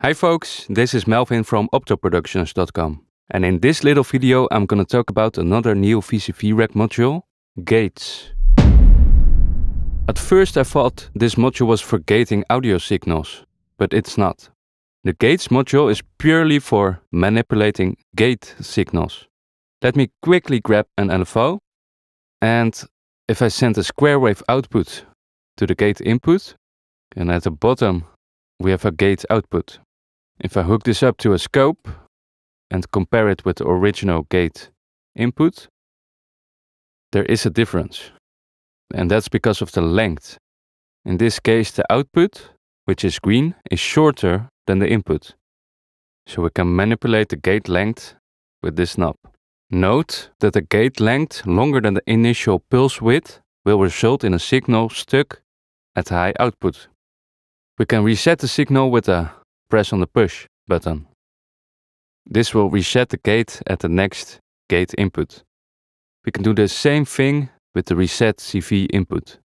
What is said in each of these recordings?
Hi folks, this is Melvin from optoproductions.com and in this little video I'm gonna talk about another new VCV Rack module, gates. At first I thought this module was for gating audio signals, but it's not. The gates module is purely for manipulating gate signals. Let me quickly grab an LFO and if I send a square wave output to the gate input and at the bottom we have a gate output. If I hook this up to a scope and compare it with the original gate input, there is a difference. And that's because of the length. In this case, the output, which is green, is shorter than the input. So we can manipulate the gate length with this knob. Note that the gate length longer than the initial pulse width will result in a signal stuck at high output. We can reset the signal with a press on the push button. This will reset the gate at the next gate input. We can do the same thing with the reset CV input.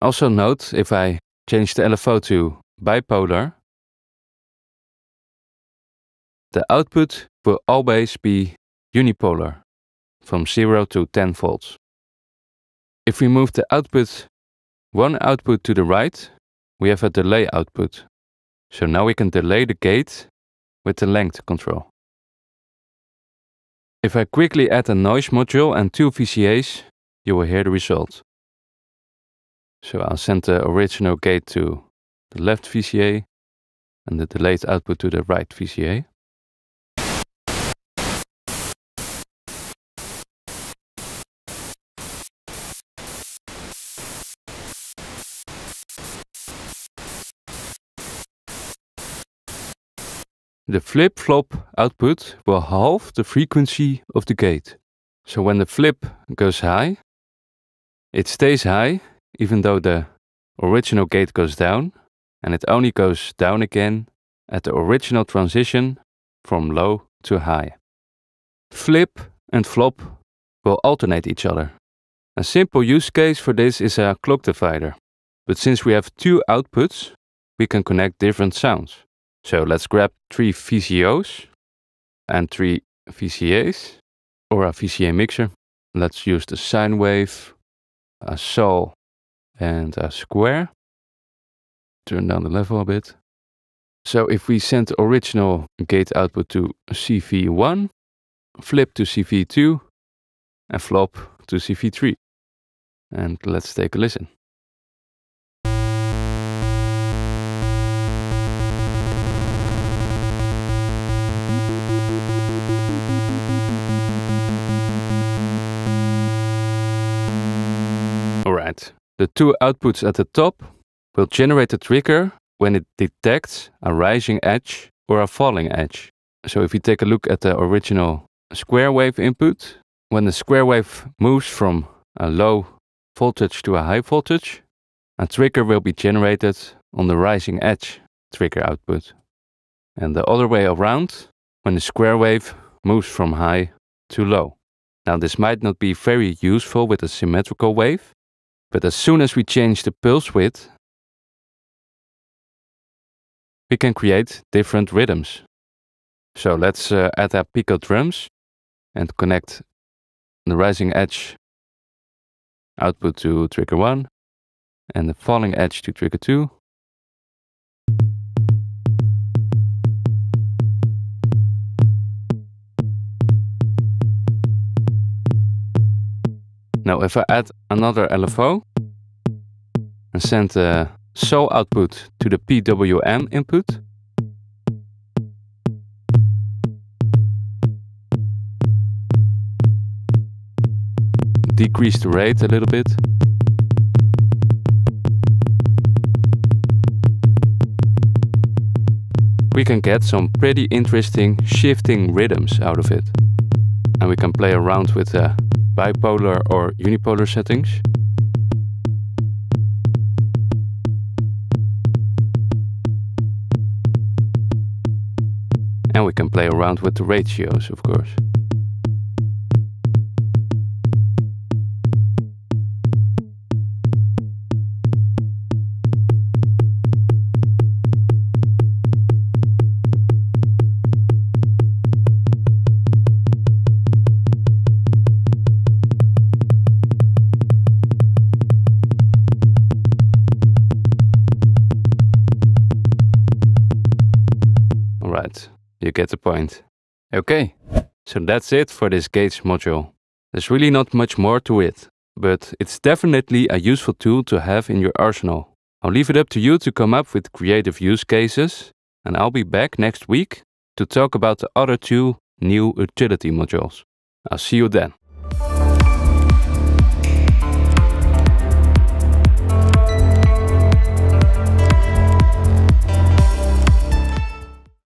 Also note if I change the LFO to bipolar, the output will always be unipolar from 0 to 10 volts. If we move the output one output to the right, we have a delay output. So now we can delay the gate with the length control. If I quickly add a noise module and two VCAs, you will hear the result. So I'll send the original gate to the left VCA and the delayed output to the right VCA. The flip-flop output will halve the frequency of the gate. So when the flip goes high, it stays high even though the original gate goes down and it only goes down again at the original transition from low to high. Flip and flop will alternate each other. A simple use case for this is a clock divider. But since we have two outputs, we can connect different sounds. So let's grab three VCOs and three VCAs or a VCA mixer. Let's use the sine wave, a saw and a square. Turn down the level a bit. So if we send original gate output to CV1, flip to CV2 and flop to CV3. And let's take a listen. The two outputs at the top will generate a trigger when it detects a rising edge or a falling edge. So if you take a look at the original square wave input, when the square wave moves from a low voltage to a high voltage, a trigger will be generated on the rising edge trigger output. And the other way around, when the square wave moves from high to low. Now this might not be very useful with a symmetrical wave, but as soon as we change the pulse width, we can create different rhythms. So let's uh, add our pico drums and connect the rising edge output to trigger 1 and the falling edge to trigger 2. Now if I add another LFO and send uh, the SAW output to the PWM input, decrease the rate a little bit. We can get some pretty interesting shifting rhythms out of it. And we can play around with the bipolar or unipolar settings. And we can play around with the ratios, of course. You get the point. Okay, so that's it for this gates module. There's really not much more to it, but it's definitely a useful tool to have in your arsenal. I'll leave it up to you to come up with creative use cases, and I'll be back next week to talk about the other two new utility modules. I'll see you then.